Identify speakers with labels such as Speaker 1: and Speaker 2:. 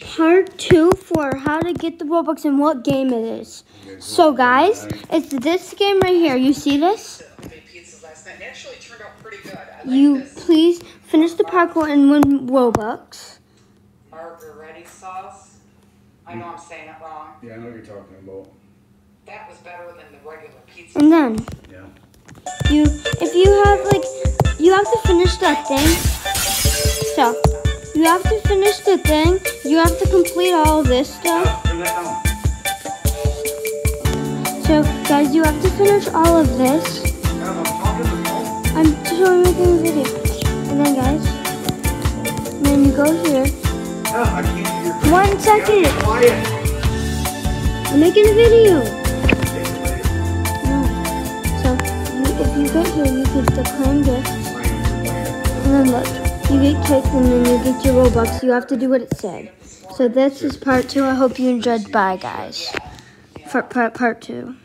Speaker 1: part two for how to get the Robux and what game it is. So guys, it's this game right here. You see this?
Speaker 2: made pizzas last night and actually turned out pretty good. I like
Speaker 1: You please finish the parkour and win Robux.
Speaker 2: margarita sauce. I know I'm saying it wrong.
Speaker 3: Yeah, I know what you're talking about.
Speaker 2: That was better than the regular pizza.
Speaker 1: And then
Speaker 3: Yeah.
Speaker 1: you if you have like you have to finish that thing. So you have to finish the thing. You have to complete all this stuff. So guys, you have to finish all of this.
Speaker 3: I'm
Speaker 1: showing making a video. And then guys, and then you go here. One second. I'm making a video. So if you go here, you the claim gift. And then look, you get kicked and then you get your Robux. You have to do what it said. So this is part two. I hope you enjoyed. Bye, guys. For part, part two.